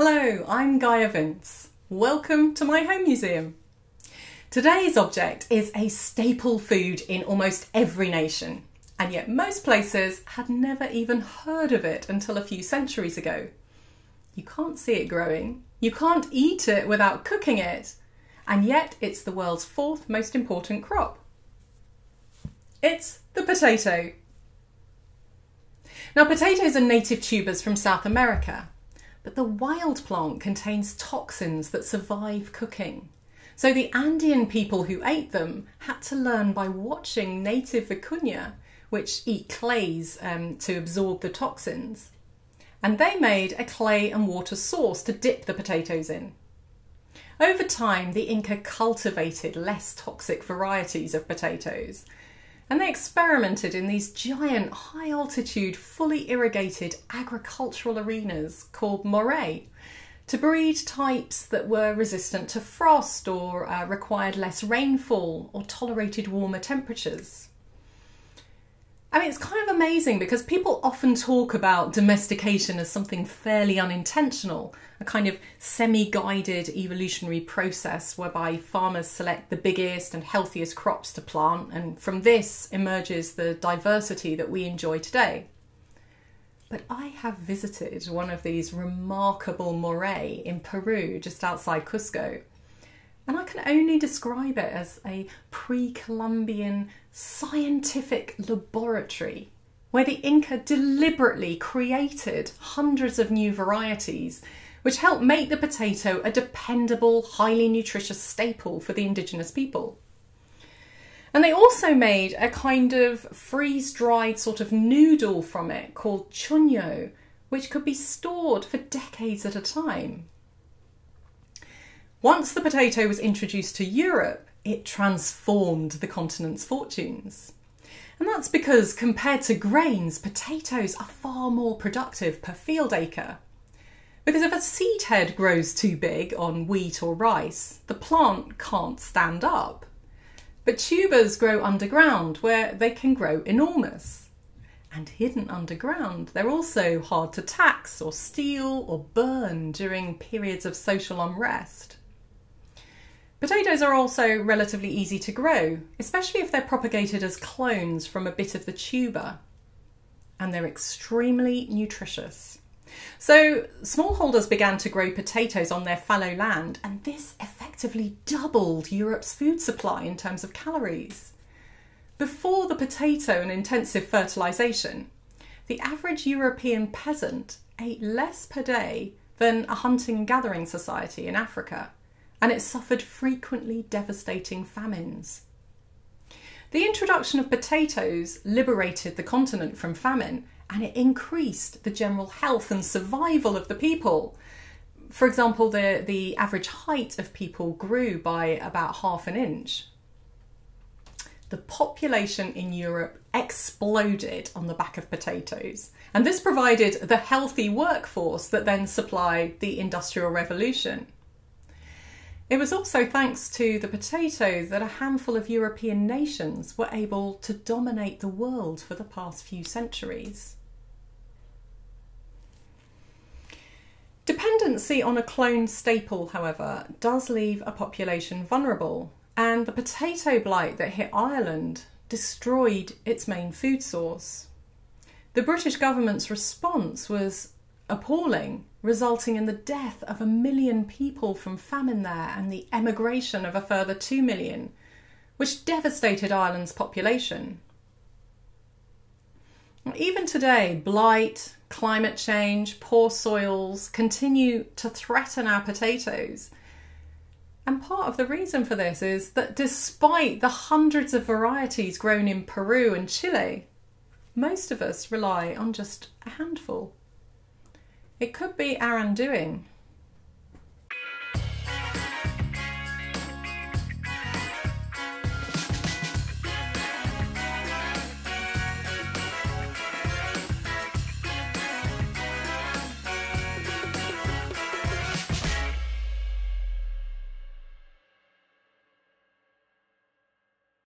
Hello, I'm Gaia Vince. Welcome to my homuseum. Today's object is a staple food in almost every nation, and yet most places had never even heard of it until a few centuries ago. You can't see it growing, you can't eat it without cooking it, and yet it's the world's fourth most important crop. It's the potato. Now, potatoes are native tubers from South America, but the wild plant contains toxins that survive cooking. So the Andean people who ate them had to learn by watching native vicuña, which eat clays um, to absorb the toxins. And they made a clay and water sauce to dip the potatoes in. Over time, the Inca cultivated less toxic varieties of potatoes, and they experimented in these giant, high altitude, fully irrigated agricultural arenas called moray to breed types that were resistant to frost or uh, required less rainfall or tolerated warmer temperatures. I mean, it's kind of amazing because people often talk about domestication as something fairly unintentional, a kind of semi guided evolutionary process whereby farmers select the biggest and healthiest crops to plant, and from this emerges the diversity that we enjoy today. But I have visited one of these remarkable moray in Peru, just outside Cusco, and I can only describe it as a pre Columbian scientific laboratory where the Inca deliberately created hundreds of new varieties which helped make the potato a dependable, highly nutritious staple for the indigenous people. And they also made a kind of freeze dried sort of noodle from it called chuño, which could be stored for decades at a time. Once the potato was introduced to Europe, it transformed the continent's fortunes. And that's because compared to grains, potatoes are far more productive per field acre. Because if a seed head grows too big on wheat or rice, the plant can't stand up. But tubers grow underground where they can grow enormous. And hidden underground, they're also hard to tax or steal or burn during periods of social unrest. Potatoes are also relatively easy to grow, especially if they're propagated as clones from a bit of the tuber. And they're extremely nutritious. So smallholders began to grow potatoes on their fallow land, and this effectively doubled Europe's food supply in terms of calories. Before the potato and intensive fertilisation, the average European peasant ate less per day than a hunting and gathering society in Africa, and it suffered frequently devastating famines. The introduction of potatoes liberated the continent from famine and it increased the general health and survival of the people. For example, the, the average height of people grew by about half an inch. The population in Europe exploded on the back of potatoes, and this provided the healthy workforce that then supplied the Industrial Revolution. It was also thanks to the potato that a handful of European nations were able to dominate the world for the past few centuries. Dependency on a cloned staple, however, does leave a population vulnerable, and the potato blight that hit Ireland destroyed its main food source. The British government's response was appalling, resulting in the death of a million people from famine there and the emigration of a further two million, which devastated Ireland's population. Even today, blight, climate change, poor soils continue to threaten our potatoes. And part of the reason for this is that despite the hundreds of varieties grown in Peru and Chile, most of us rely on just a handful. It could be our undoing